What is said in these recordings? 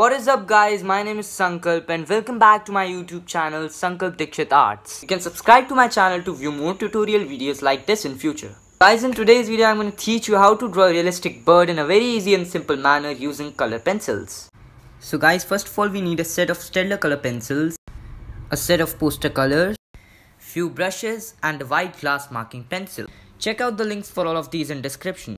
What is up guys, my name is Sankalp and welcome back to my YouTube channel Sankalp Dixit Arts. You can subscribe to my channel to view more tutorial videos like this in future. Guys in today's video I'm going to teach you how to draw a realistic bird in a very easy and simple manner using color pencils. So guys first of all we need a set of Staedtler color pencils, a set of poster colors, few brushes and a white glass marking pencil. Check out the links for all of these in description.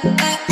back, back.